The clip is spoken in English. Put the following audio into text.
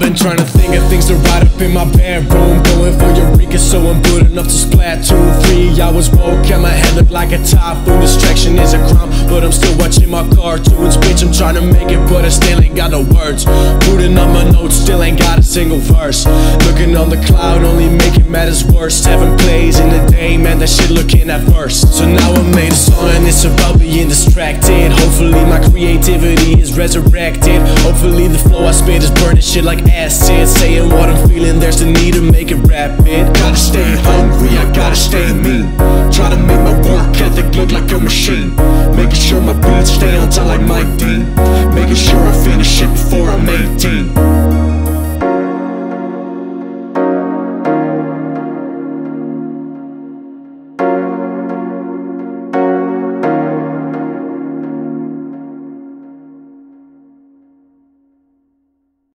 Been trying to think of things to write up in my bedroom. Going for Eureka so I'm good enough to Splatoon 3 I was woke and my head looked like a typhoon. Distraction is a crime but I'm still watching my cartoons. Bitch I'm trying to make it but I still ain't got no words. Putting on my notes still ain't got a single verse. Looking on the cloud only making matters worse. Seven plays in a day man that shit looking at first. So now I made a song and it's about distracted. Hopefully my creativity is resurrected. Hopefully the flow I spit is burning shit like acid. Saying what I'm feeling, there's a need to make it rapid. Gotta stay hungry, I gotta stay mean. Try to make my work ethic look like a machine. Making sure my beats stay on time like Mike Dean Making sure I finish it